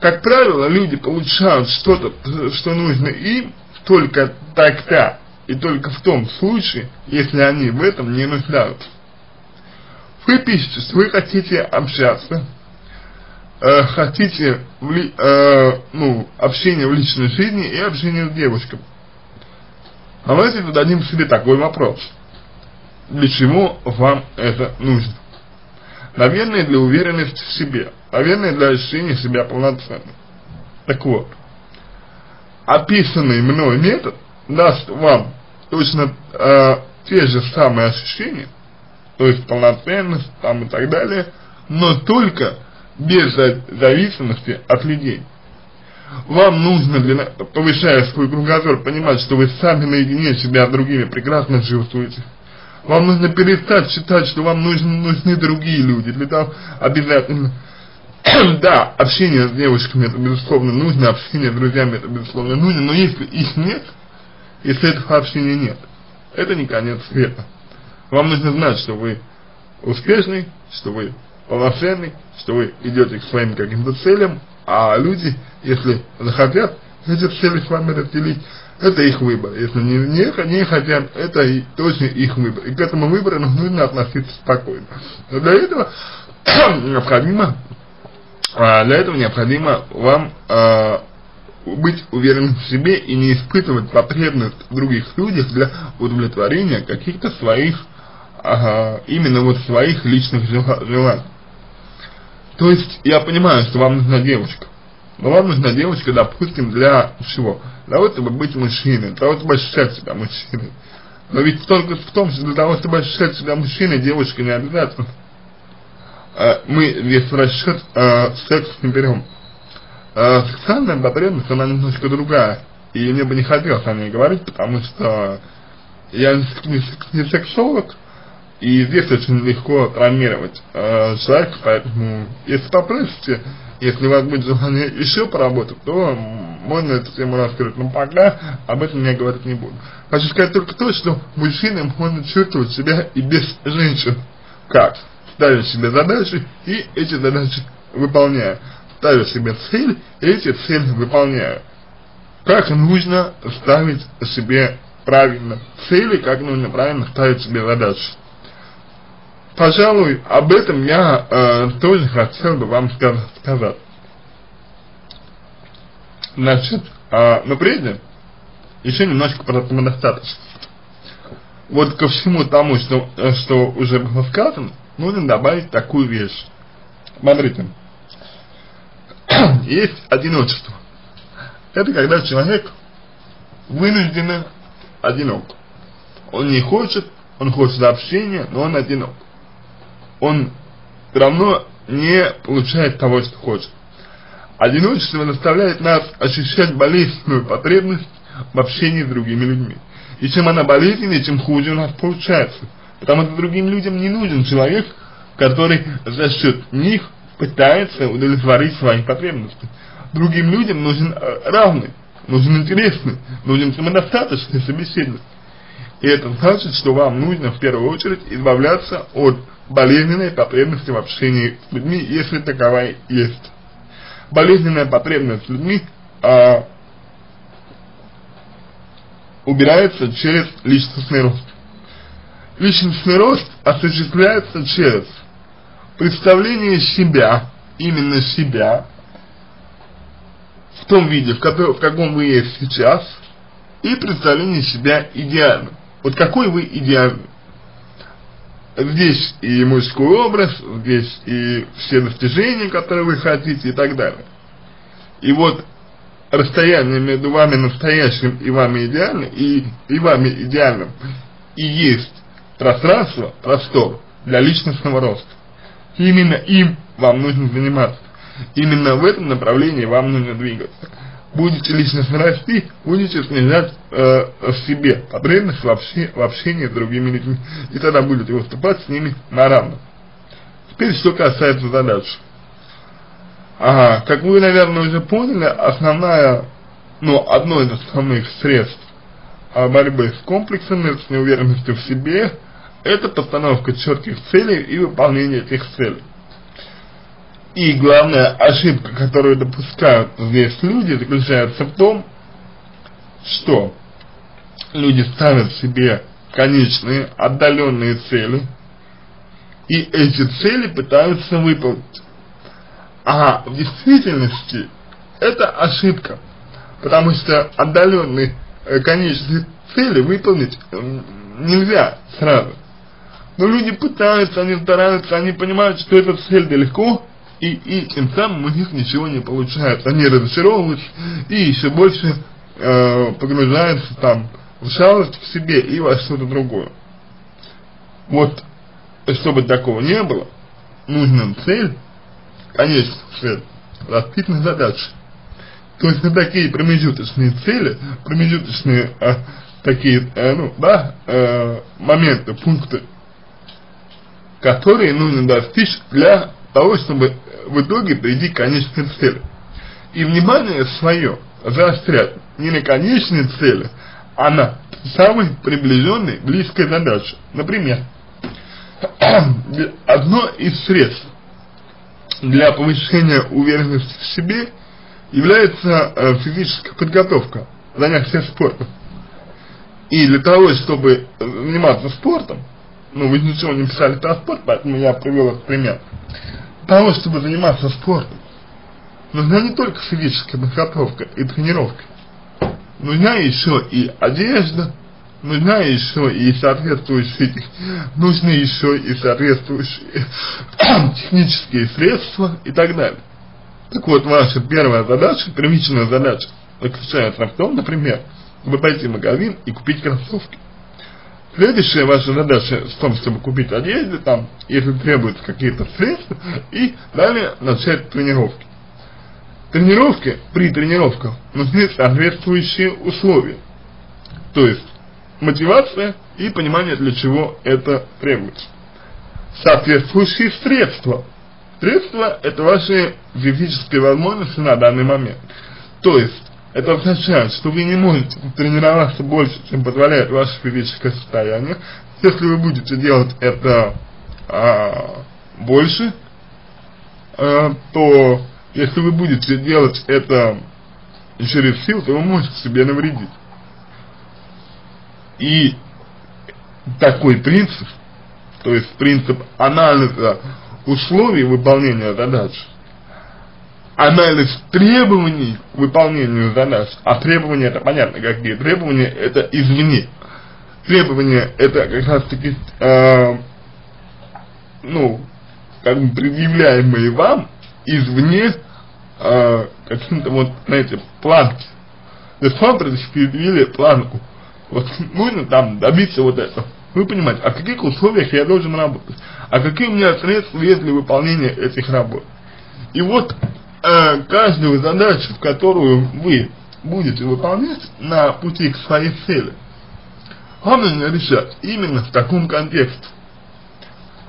Как правило, люди получают что-то, что нужно им, только тогда и только в том случае, если они в этом не нуждаются. Вы пишете, что вы хотите общаться, э, хотите вли, э, ну, общение в личной жизни и общение с девушкой. Давайте зададим себе такой вопрос. Для чего вам это нужно? Наверное, для уверенности в себе. Наверное, для ощущения себя полноценным. Так вот, описанный мной метод даст вам точно э, те же самые ощущения, то есть полноценность там и так далее, но только без зависимости от людей. Вам нужно, для, повышая свой кругозор, понимать, что вы сами наедине себя другими прекрасно чувствуете. Вам нужно перестать считать, что вам нужны, нужны другие люди. Для того обязательно, да, общение с девушками это безусловно нужно, общение с друзьями это безусловно нужно, но если их нет, если этого общения нет, это не конец света. Вам нужно знать, что вы успешный, что вы полноценный, что вы идете к своим каким-то целям, а люди, если захотят эти цели с вами разделить, это их выбор. Если не, не, не хотят, это и, точно их выбор. И к этому выбору нужно относиться спокойно. Но для этого необходимо, а, для этого необходимо вам а, быть уверенным в себе и не испытывать потребность в других людях для удовлетворения каких-то своих, ага, именно вот своих личных желаний. То есть, я понимаю, что вам нужна девушка. Но вам нужна девушка, допустим, для чего? Для того, чтобы быть мужчиной, для того, чтобы ощущать себя мужчиной. Но ведь только в том, что для того, чтобы ощущать себя мужчиной, девушка не обязательно. Э, мы весь расчет э, секс не берем. Э, сексуальная потребность, она немножко другая. И мне бы не хотелось о ней говорить, потому что я не, сексолог, и здесь очень легко травмировать э, человека, поэтому если попросите, если у вас будет желание еще поработать, то можно эту тему раскрыть, но пока об этом я говорить не буду. Хочу сказать только то, что мужчинам можно чувствовать себя и без женщин. Как? Ставя себе задачи и эти задачи выполняя. Ставя себе цель и эти цели выполняя. Как нужно ставить себе правильно цели, как нужно правильно ставить себе задачи. Пожалуй, об этом я э, тоже хотел бы вам сказать. Значит, э, но прежде еще немножко про самодостаточность. Вот ко всему тому, что, что уже было сказано, нужно добавить такую вещь. Смотрите, есть одиночество. Это когда человек вынужденно одинок. Он не хочет, он хочет общения, но он одинок он все равно не получает того, что хочет. Одиночество заставляет нас ощущать болезненную потребность в общении с другими людьми. И чем она болезненнее, тем хуже у нас получается. Потому что другим людям не нужен человек, который за счет них пытается удовлетворить свои потребности. Другим людям нужен э, равный, нужен интересный, нужен самодостаточный собеседник. И это значит, что вам нужно в первую очередь избавляться от болезненной потребности в общении с людьми, если таковая есть. Болезненная потребность с людьми а, убирается через личностный рост. Личностный рост осуществляется через представление себя, именно себя, в том виде, в, котором, в каком вы есть сейчас, и представление себя идеальным. Вот какой вы идеальный. Здесь и мужской образ, здесь и все достижения, которые вы хотите и так далее. И вот расстояние между вами настоящим и вами идеальным, и, и вами идеальным, и есть пространство, простор для личностного роста. Именно им вам нужно заниматься. Именно в этом направлении вам нужно двигаться. Будете личностно расти, будете снижать э, в себе потребность в, общи, в общении с другими людьми. И тогда будете выступать с ними на равных. Теперь, что касается задач. Ага, как вы, наверное, уже поняли, основная, ну, одно из основных средств борьбы с комплексами, с неуверенностью в себе, это постановка четких целей и выполнение этих целей. И главная ошибка, которую допускают здесь люди, заключается в том, что люди ставят себе конечные, отдаленные цели, и эти цели пытаются выполнить. А в действительности это ошибка, потому что отдаленные э, конечные цели выполнить нельзя сразу. Но люди пытаются, они стараются, они понимают, что эта цель далеко, и, и тем самым у них ничего не получается. Они разочаровываются и еще больше э, погружаются там в жалость к себе и во что-то другое. Вот, чтобы такого не было, нужна цель, конечно, цель, разбить на задачи. То есть на такие промежуточные цели, промежуточные э, такие, э, ну, да, э, моменты, пункты, которые нужно достичь для того, чтобы в итоге прийти к конечной цели. И внимание свое заострять не на конечной цели, а на самой приближенной, близкой задаче. Например, одно из средств для повышения уверенности в себе является э, физическая подготовка, занятия спортом. И для того, чтобы заниматься спортом, ну вы ничего не писали про спорт, поэтому я привел этот пример, того, чтобы заниматься спортом, нужна не только физическая подготовка и тренировка, нужна еще и одежда, нужна еще и соответствующие, нужны еще и соответствующие технические средства и так далее. Так вот, ваша первая задача, первичная задача, заключается в том, например, чтобы пойти в магазин и купить кроссовки. Следующая ваша задача в том, чтобы купить одежду, там, если требуются какие-то средства, и далее начать тренировки. Тренировки, при тренировках нужны соответствующие условия. То есть, мотивация и понимание, для чего это требуется. Соответствующие средства. Средства – это ваши физические возможности на данный момент. То есть, это означает, что вы не можете тренироваться больше, чем позволяет ваше физическое состояние. Если вы будете делать это а, больше, а, то если вы будете делать это через силу, то вы можете себе навредить. И такой принцип, то есть принцип анализа условий выполнения задач, анализ требований к выполнению задач, а требования это понятно какие, требования это извне, требования это как раз таки, э, ну, как бы предъявляемые вам извне э, каким-то вот, знаете, планки. То есть вам предъявили планку, вот нужно там добиться вот этого. Вы понимаете, о каких условиях я должен работать, а какие у меня средства есть для выполнения этих работ. И вот каждую задачу, которую вы будете выполнять на пути к своей цели, вам нужно решать именно в таком контексте.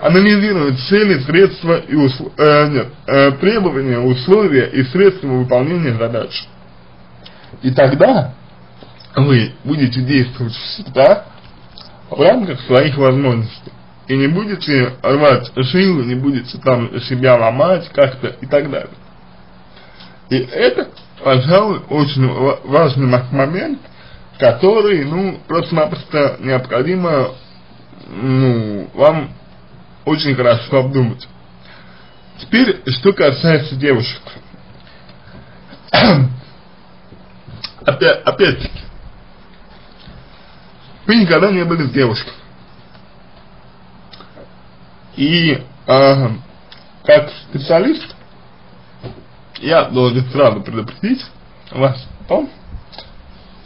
Анализировать цели, средства и усл... э, нет, э, требования, условия и средства выполнения задач. И тогда вы будете действовать всегда в рамках своих возможностей. и не будете рвать жилы, не будете там себя ломать как-то и так далее. И это, пожалуй, очень важный момент, который, ну, просто-напросто необходимо, ну, вам очень хорошо обдумать. Теперь, что касается девушек. Опять, опять-таки, вы никогда не были с девушкой. И э, как специалист, я должен сразу предупредить вас о том,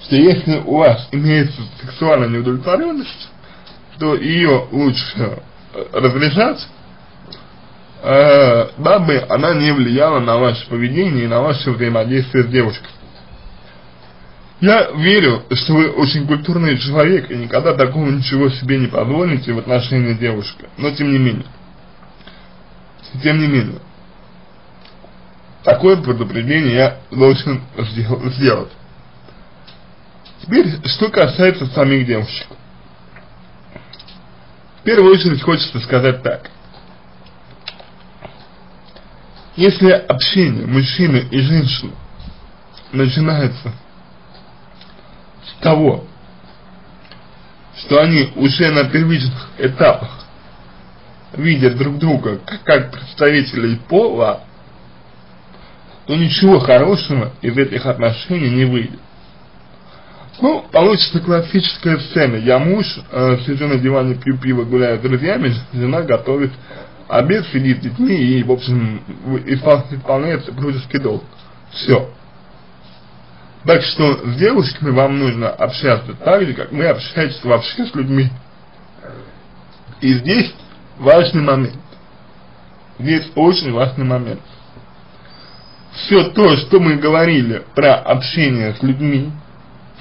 что если у вас имеется сексуальная неудовлетворенность, то ее лучше разрешать, э, дабы она не влияла на ваше поведение и на ваше взаимодействие с девушкой. Я верю, что вы очень культурный человек и никогда такого ничего себе не позволите в отношении девушки, но тем не менее. Тем не менее. Такое предупреждение я должен сделать. Теперь, что касается самих девушек. В первую очередь хочется сказать так. Если общение мужчины и женщины начинается того, что они уже на первичных этапах видят друг друга как представителей пола, то ничего хорошего из этих отношений не выйдет. Ну, получится классическая сцена. Я муж, э, сижу на диване, пью пиво, гуляю с друзьями, жена готовит обед, сидит с детьми и, в общем, исполняет супружеский долг. Все. Так что с девушками вам нужно общаться так же, как мы общаемся вообще с людьми. И здесь важный момент. Здесь очень важный момент. Все то, что мы говорили про общение с людьми,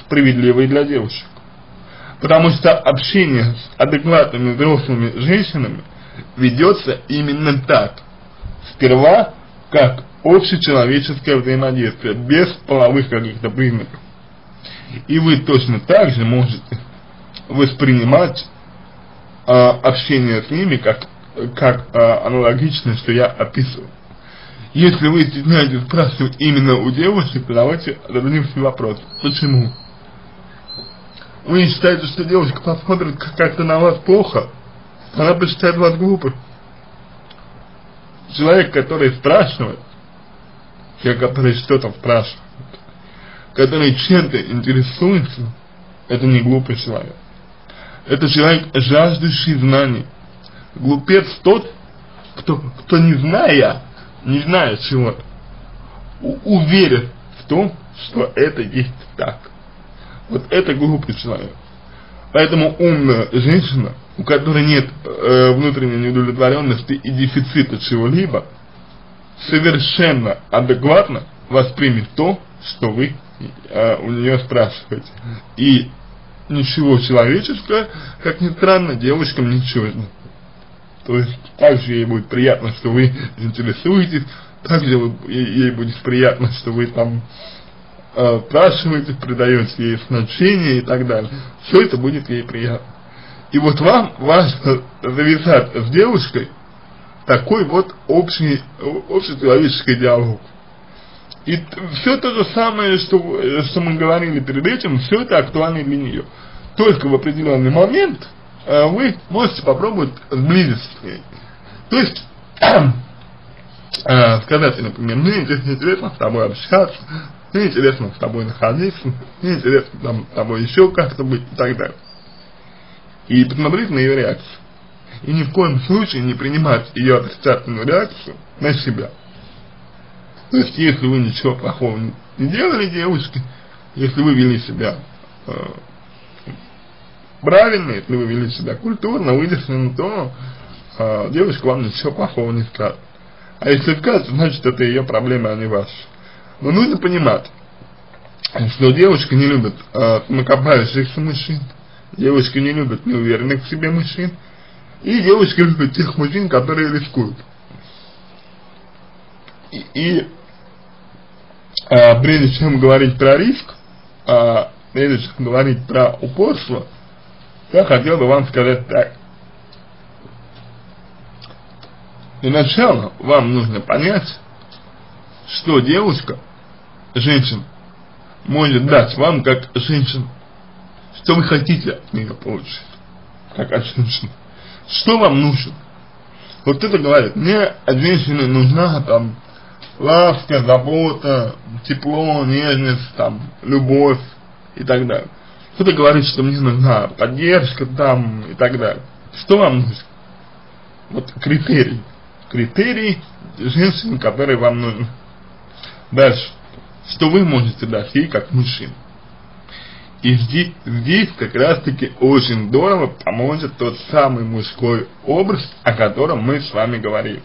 справедливо и для девушек. Потому что общение с адекватными взрослыми женщинами ведется именно так. Сперва как общечеловеческое взаимодействие, без половых каких-то признаков. И вы точно так же можете воспринимать э, общение с ними как, как э, аналогично, что я описываю. Если вы стесняетесь спрашивать именно у девушек, давайте зададим себе вопрос. Почему? Вы считаете, что девушка посмотрит как-то на вас плохо, она посчитает вас глупым. Человек, который спрашивает, те, которые что-то спрашивают, которые чем-то интересуются, это не глупый человек. Это человек, жаждущий знаний. Глупец тот, кто, кто не зная, не зная чего-то, уверен в том, что это есть так. Вот это глупый человек. Поэтому умная женщина, у которой нет э, внутренней неудовлетворенности и дефицита чего-либо, совершенно адекватно воспримет то, что вы э, у нее спрашиваете. И ничего человеческого, как ни странно, девушкам не чуждо. То есть, также ей будет приятно, что вы интересуетесь, также вы, ей будет приятно, что вы там э, спрашиваете, придаете ей значение и так далее. Все это будет ей приятно. И вот вам важно завязать с девушкой такой вот общий, общечеловеческий диалог. И все то же самое, что, что мы говорили перед этим, все это актуально для нее. Только в определенный момент э, вы можете попробовать сблизиться. То есть, э, сказать, например, мне интересно с тобой общаться, мне интересно с тобой находиться, мне интересно там, с тобой еще как-то быть и так далее. И посмотреть на ее реакцию и ни в коем случае не принимать ее отрицательную реакцию на себя. То есть, если вы ничего плохого не делали, девушки, если вы вели себя э, правильно, если вы вели себя культурно, выдержанно, то э, девушка вам ничего плохого не скажет. А если скажет, значит это ее проблема, а не ваша. Но нужно понимать, что девушка не любит э, самокопающихся мужчин, девушка не любит неуверенных в себе мужчин, и девушки любят тех мужчин, которые рискуют. И, и а, прежде чем говорить про риск, а, прежде чем говорить про упорство, я хотел бы вам сказать так. Для начала вам нужно понять, что девушка, женщина, может дать вам как женщина. Что вы хотите от нее получить, как от женщины. Что вам нужно? Вот это говорит, мне от женщины нужна там ласка, забота, тепло, нежность, там, любовь и так далее. Кто-то говорит, что мне нужна поддержка там и так далее. Что вам нужно? Вот критерий. Критерий женщины, который вам нужен. Дальше. Что вы можете дать ей как мужчина. И здесь, здесь как раз таки очень здорово поможет тот самый мужской образ, о котором мы с вами говорим.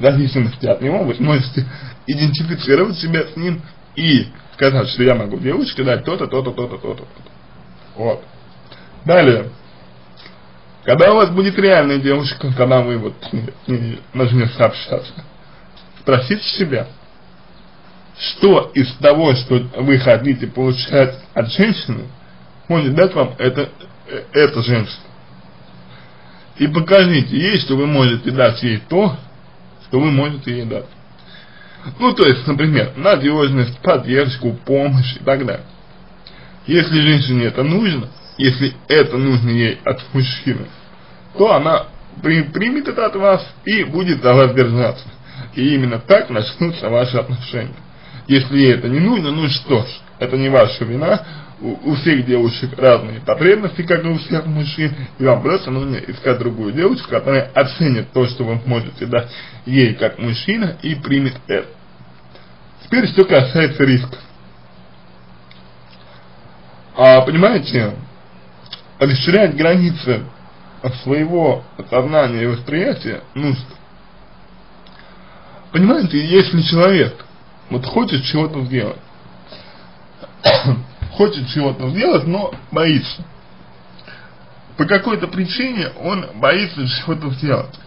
В зависимости от него вы сможете идентифицировать себя с ним и сказать, что я могу девочке дать то-то, то-то, то-то, то-то. Вот. Далее. Когда у вас будет реальная девушка, когда вы вот не начнете общаться, спросите себя, что из того, что вы хотите получать от женщины, может дать вам это, э, эта женщина. И покажите ей, что вы можете дать ей то, что вы можете ей дать. Ну, то есть, например, надежность, поддержку, помощь и так далее. Если женщине это нужно, если это нужно ей от мужчины, то она при, примет это от вас и будет за вас держаться. И именно так начнутся ваши отношения. Если ей это не нужно, ну что ж, это не ваша вина, у, у всех девушек разные потребности, как и у всех мужчин, и вам просто нужно искать другую девушку, которая оценит то, что вы можете дать ей как мужчина, и примет это. Теперь, что касается риска. А, понимаете, расширять границы своего сознания и восприятия нужно. Понимаете, если человек вот хочет чего-то сделать, хочет чего-то сделать, но боится. По какой-то причине он боится чего-то сделать.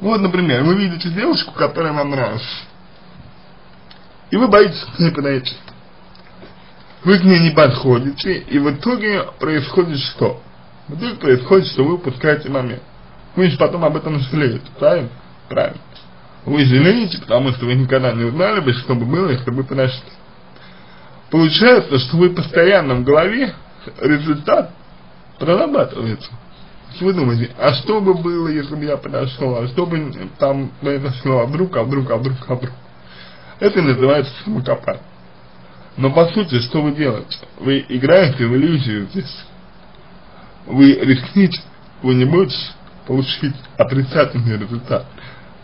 Вот, например, вы видите девушку, которая вам нравится, и вы боитесь к ней подойти. Вы к ней не подходите, и в итоге происходит что? В итоге происходит, что вы упускаете момент. Вы же потом об этом жалеете, правильно? Правильно. Вы жалеете, потому что вы никогда не узнали бы, что бы было, если бы подошли. Получается, что вы постоянно в голове результат прорабатывается. Вы думаете, а что бы было, если бы я подошел, а что бы там произошло, а вдруг, а вдруг, а вдруг, а вдруг. Это называется самокопание. Но по сути, что вы делаете? Вы играете в иллюзию здесь. Вы рискните, вы не будете получить отрицательный результат.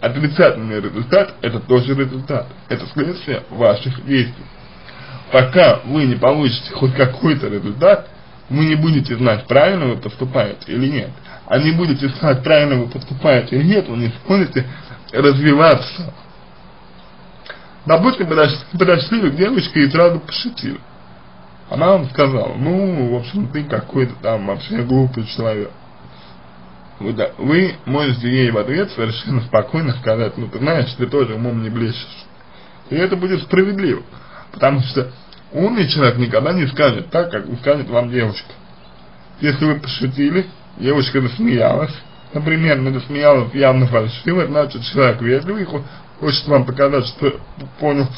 Отрицательный результат – это тоже результат, это следствие ваших действий. Пока вы не получите хоть какой-то результат, вы не будете знать, правильно вы поступаете или нет. А не будете знать, правильно вы поступаете или нет, вы не сможете развиваться. Допустим, подошли, к девочке и сразу пошутили. Она вам сказала, ну, в общем, ты какой-то там вообще глупый человек вы, да, вы можете ей в ответ совершенно спокойно сказать, ну ты знаешь, ты тоже умом не блещешь. И это будет справедливо, потому что умный человек никогда не скажет так, как скажет вам девушка. Если вы пошутили, девушка засмеялась, например, не засмеялась явно фальшиво, значит человек вежливый, хочет вам показать, что понял,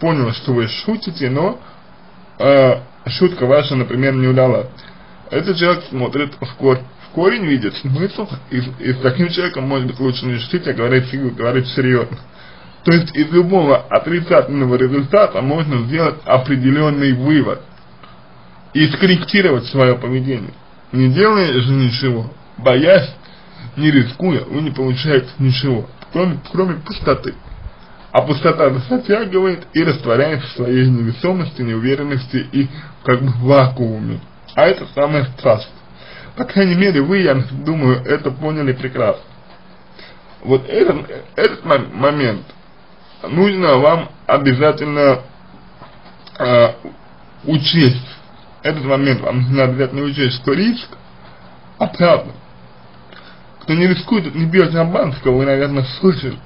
понял, что вы шутите, но э, шутка ваша, например, не удалась. Этот человек смотрит в корень корень видит смысл, и, и с таким человеком может быть лучше не шутить, а говорить, говорить серьезно. То есть из любого отрицательного результата можно сделать определенный вывод и скорректировать свое поведение. Не делая же ничего, боясь, не рискуя, вы не получаете ничего, кроме, кроме пустоты. А пустота затягивает и растворяется в своей невесомости, неуверенности и как бы вакууме. А это самое страшное. По крайней мере, вы, я думаю, это поняли прекрасно. Вот этот, этот момент нужно вам обязательно э, учесть. Этот момент вам нужно обязательно учесть, что риск оправдан. Кто не рискует, не бьет шампанского, вы, наверное, слышали.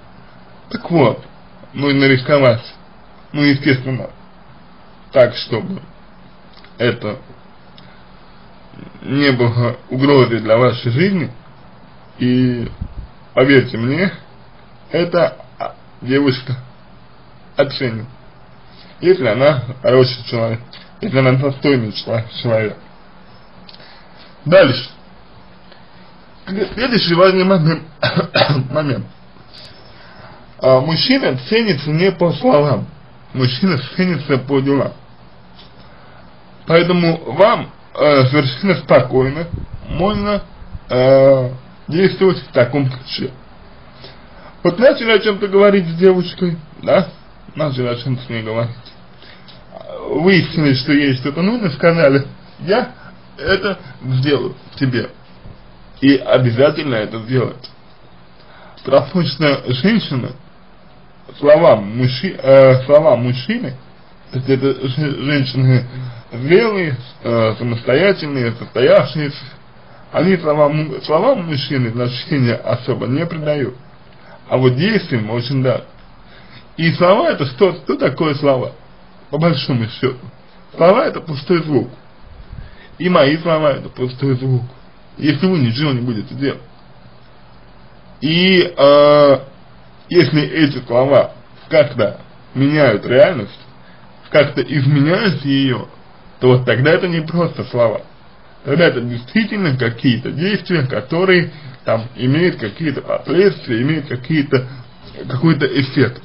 Так вот, нужно рисковать. Ну, естественно, так, чтобы это не было угрозы для вашей жизни и поверьте мне, это девушка оценит. Если она хороший человек, если она достойный человек. Дальше. Следующий важный момент. момент. А, мужчина ценится не по словам, мужчина ценится по делам. Поэтому вам э, совершенно спокойно можно э, действовать в таком ключе. Вот начали о чем-то говорить с девушкой, да, начали о чем-то с ней говорить. Выяснили, что ей что-то нужно, сказали, я это сделаю тебе. И обязательно это сделать. Потому что женщина, слова, мужчи, э, слова мужчины, то есть это женщины зрелые, э, самостоятельные, состоявшиеся, они словам, словам мужчины значения особо не придают. А вот действиям очень да. И слова это что, что такое слова? По большому счету. Слова это пустой звук. И мои слова это пустой звук. Если вы ничего не будете делать. И э, если эти слова как-то меняют реальность, как-то изменяют ее, то вот тогда это не просто слова. Тогда это действительно какие-то действия, которые там имеют какие-то последствия, имеют какие-то какой-то эффект.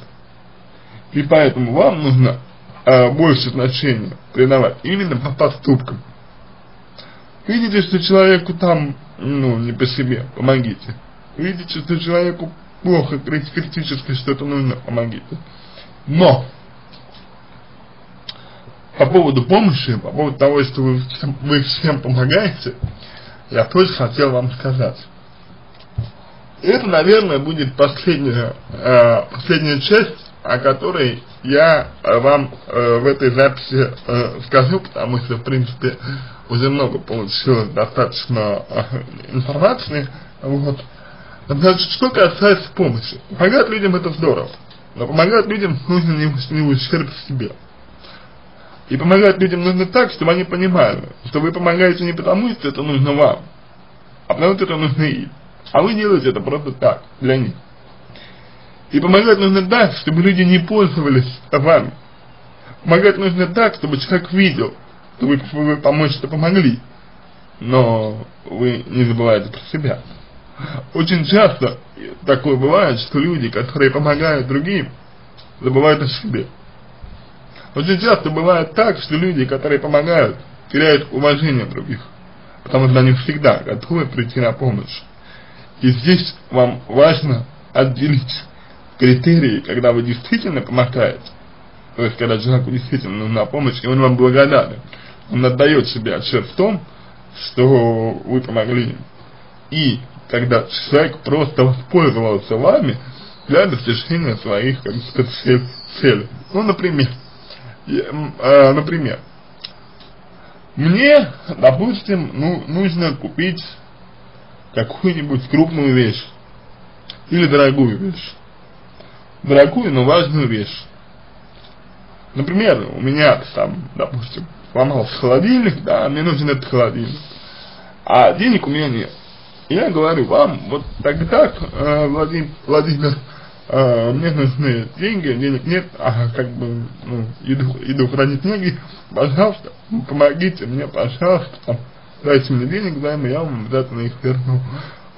И поэтому вам нужно э, больше значения придавать именно по поступкам. Видите, что человеку там, ну, не по себе, помогите. Видите, что человеку плохо, критически что-то нужно, помогите. Но, по поводу помощи, по поводу того, что вы, вы всем помогаете, я тоже хотел вам сказать. Это, наверное, будет последняя, э, последняя часть, о которой я вам э, в этой записи э, скажу, потому что, в принципе, уже много получилось достаточно э, информации. Вот. Значит, что касается помощи. Помогать людям это здорово, но помогать людям нужно не, не ущерб себе. И помогать людям нужно так, чтобы они понимали, что вы помогаете не потому, что это нужно вам, а потому что это нужно им. А вы делаете это просто так, для них. И помогать нужно так, чтобы люди не пользовались вами. Помогать нужно так, чтобы человек видел, что вы, вы помочь-то помогли. Но вы не забывайте про себя. Очень часто такое бывает, что люди, которые помогают другим, забывают о себе. Очень часто бывает так, что люди, которые помогают, теряют уважение других, потому что они всегда готовы прийти на помощь. И здесь вам важно отделить критерии, когда вы действительно помогаете, то есть когда человеку действительно нужна помощь, и он вам благодарен, он отдает себе отчет в том, что вы помогли им. И когда человек просто воспользовался вами для достижения своих как бы, целей. Ну, например, э, например, мне, допустим, ну, нужно купить какую-нибудь крупную вещь или дорогую вещь. Дорогую, но важную вещь. Например, у меня там, допустим, сломался холодильник, да, мне нужен этот холодильник, а денег у меня нет. Я говорю вам, вот так и так, э, Владимир, Владимир э, мне нужны деньги, денег нет, а как бы, ну, иду, иду хранить деньги, пожалуйста, помогите мне, пожалуйста, дайте мне денег, займ, я вам обязательно их верну.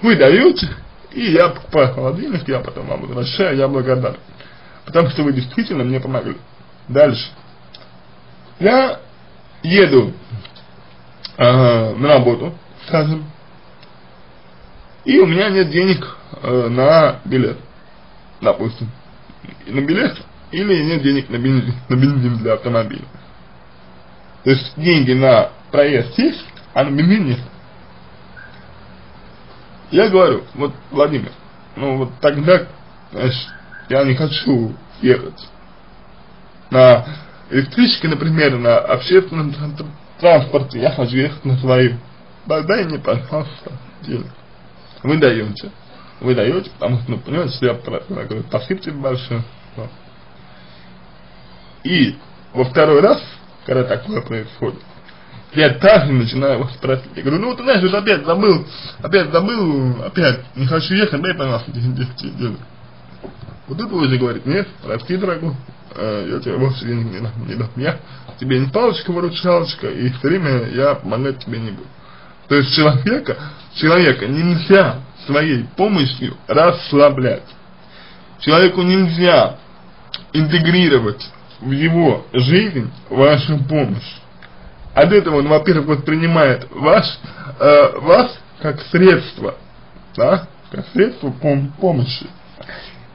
Вы даете, и я покупаю холодильник, я потом вам возвращаю, я благодарен. Потому что вы действительно мне помогли. Дальше. Я еду э, на работу, скажем, и у меня нет денег э, на билет, допустим, на билет, или нет денег на бензин, на бензин для автомобиля. То есть деньги на проезд есть, а на бензин нет. Я говорю, вот, Владимир, ну вот тогда, знаешь, я не хочу ехать на электричке, например, на общественном транспорте, я хочу ехать на своем. Дай мне, пожалуйста, денег. Вы даете. Вы даете, потому что, ну, понимаете, что я, говорю, спасибо большое. Вот. И во второй раз, когда такое происходит, я также начинаю вас просить. Я говорю, ну ты знаешь, вот опять забыл, опять забыл, опять не хочу ехать, дай, пожалуйста, 10 денег. Вот это уже говорит, нет, прости, дорогой, э, я тебе вовсе денег не дам, не дам. Я тебе не палочка-выручалочка, и все время я помогать тебе не буду. То есть человека, человека нельзя своей помощью расслаблять. Человеку нельзя интегрировать в его жизнь вашу помощь. От этого он, во-первых, воспринимает ваш, э, вас как средство, да, как средство пом помощи.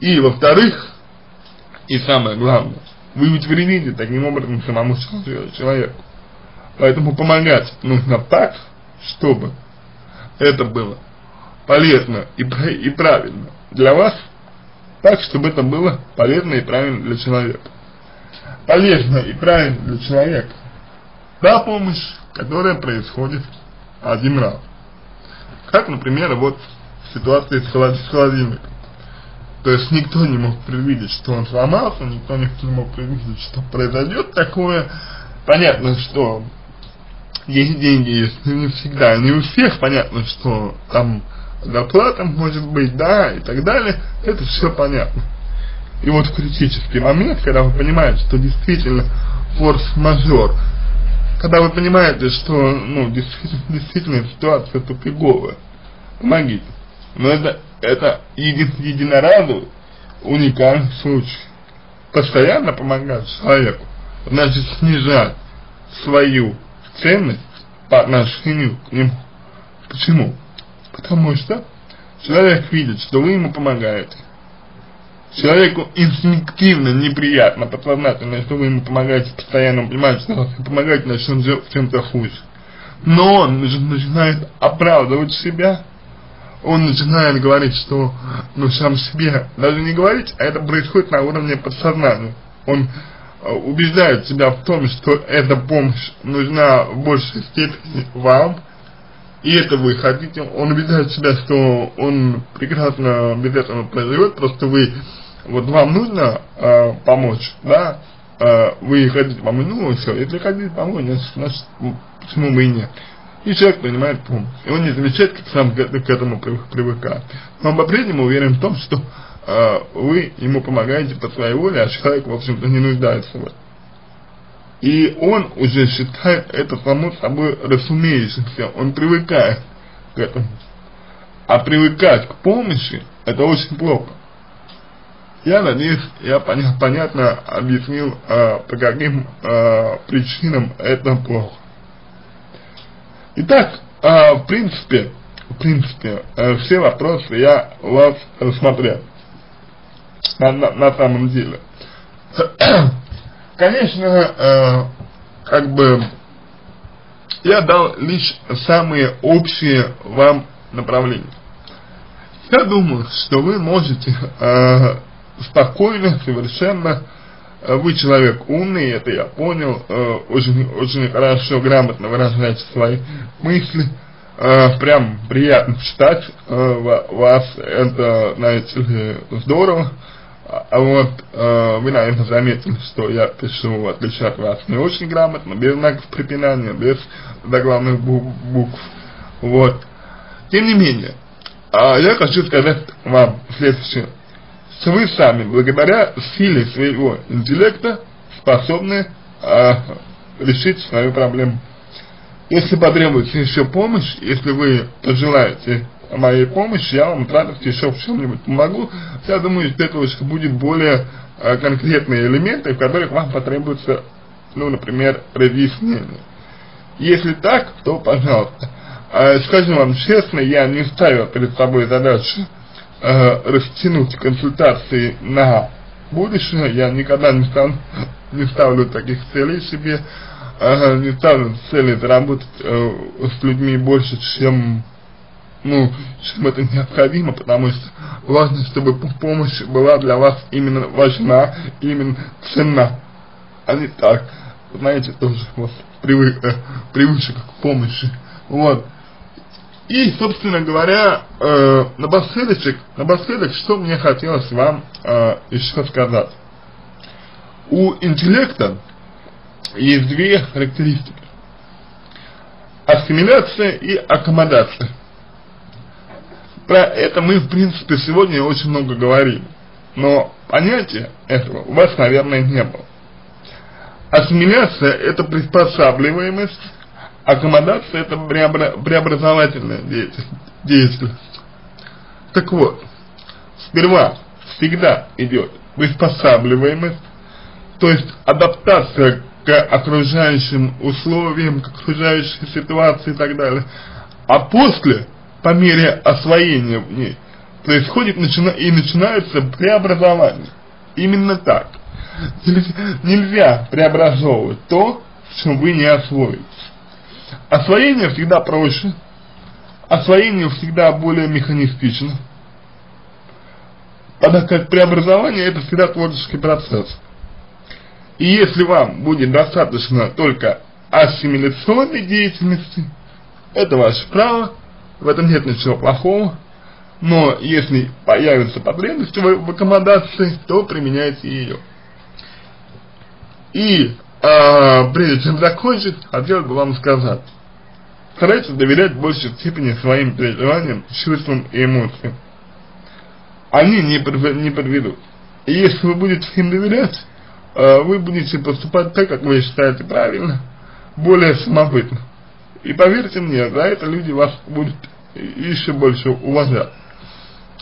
И, во-вторых, и самое главное, вы ведь вредите таким образом самому человеку. Поэтому помогать нужно так, чтобы это было полезно и, правильно для вас, так, чтобы это было полезно и правильно для человека. Полезно и правильно для человека. Та помощь, которая происходит один раз. Как, например, вот в ситуации с холодильником. То есть никто не мог предвидеть, что он сломался, никто не мог предвидеть, что произойдет такое. Понятно, что есть деньги, есть не всегда, не у всех понятно, что там зарплата может быть, да, и так далее, это все понятно. И вот в критический момент, когда вы понимаете, что действительно форс-мажор, когда вы понимаете, что, ну, действительно, действительно ситуация тупиковая, помогите. Но это это един, единоразовый, уникальный случай. Постоянно помогать человеку, значит снижать свою ценность по отношению к нему. Почему? Потому что человек видит, что вы ему помогаете. Человеку инстинктивно неприятно, подсознательно, что вы ему помогаете постоянно, он понимает, что вы помогаете, значит он чем-то хуже. Но он начинает оправдывать себя, он начинает говорить, что, ну, сам себе, даже не говорить, а это происходит на уровне подсознания. Он э, убеждает себя в том, что эта помощь нужна в большей степени вам, и это вы хотите, он убеждает себя, что он прекрасно без этого проживет, просто вы, вот вам нужно э, помочь, да, э, вы хотите помочь, ну все, если хотите помочь, значит, значит почему бы и нет и человек принимает помощь. И он не замечает, как сам к, этому привыкает. Но по-прежнему уверен в том, что э, вы ему помогаете по своей воле, а человек, в общем-то, не нуждается в этом. И он уже считает это само собой разумеющимся, он привыкает к этому. А привыкать к помощи, это очень плохо. Я надеюсь, я поня понятно объяснил, э, по каким э, причинам это плохо. Итак, э, в принципе, в принципе, э, все вопросы я у вас рассмотрел. На, на, на самом деле. Конечно, э, как бы я дал лишь самые общие вам направления. Я думаю, что вы можете э, спокойно, совершенно вы человек умный, это я понял, э, очень, очень хорошо, грамотно выражаете свои мысли, э, прям приятно читать вас, это, знаете ли, здорово. А вот вы, наверное, заметили, что я пишу, в отличие от вас, не очень грамотно, без знаков препинания, без заглавных букв. Вот. Тем не менее, я хочу сказать вам следующее что вы сами, благодаря силе своего интеллекта, способны э, решить свою проблему. Если потребуется еще помощь, если вы пожелаете моей помощи, я вам радости еще в чем-нибудь помогу. Я думаю, что это уже будет более э, конкретные элементы, в которых вам потребуется, ну, например, разъяснение. Если так, то, пожалуйста. Э, скажу вам честно, я не ставил перед собой задачу э, растянуть консультации на будущее, я никогда не, став, не ставлю таких целей себе, э, не ставлю цели заработать э, с людьми больше, чем ну, чем это необходимо, потому что важно, чтобы помощь была для вас именно важна, именно ценна, а не так, знаете, тоже вот привычка к помощи, вот. И, собственно говоря, э, напоследок, напоследок, что мне хотелось вам э, еще сказать. У интеллекта есть две характеристики. ассимиляция и аккомодация. Про это мы, в принципе, сегодня очень много говорим, но понятия этого у вас, наверное, не было. Ассимиляция – это приспосабливаемость, аккомодация – это преобразовательная деятельность. Так вот, сперва всегда идет приспосабливаемость, то есть адаптация к окружающим условиям, к окружающей ситуации и так далее. А после, по мере освоения в ней, происходит начина и начинается преобразование. Именно так. Нельзя преобразовывать то, чем вы не освоились. Освоение всегда проще, освоение всегда более механистично, тогда как преобразование это всегда творческий процесс. И если вам будет достаточно только ассимиляционной деятельности, это ваше право, в этом нет ничего плохого, но если появится потребность в аккомодации, то применяйте ее. И э, прежде чем закончить, хотел бы вам сказать, старайтесь доверять в большей степени своим переживаниям, чувствам и эмоциям. Они не, не подведут. И если вы будете им доверять, э, вы будете поступать так, как вы считаете правильно, более самобытно. И поверьте мне, за это люди вас будут еще больше уважать.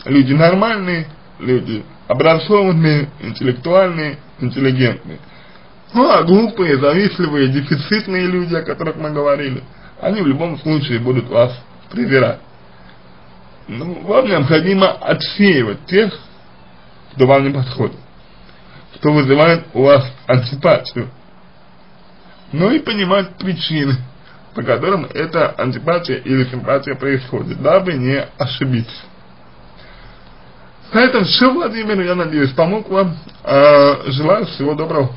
Люди нормальные, люди образованные, интеллектуальные, интеллигентные. Ну а глупые, завистливые, дефицитные люди, о которых мы говорили, они в любом случае будут вас презирать. Ну, вам необходимо отсеивать тех, кто вам не подходит что вызывает у вас антипатию. Ну и понимать причины, по которым эта антипатия или симпатия происходит, дабы не ошибиться. На этом все, Владимир, я надеюсь, помог вам. Э, желаю всего доброго.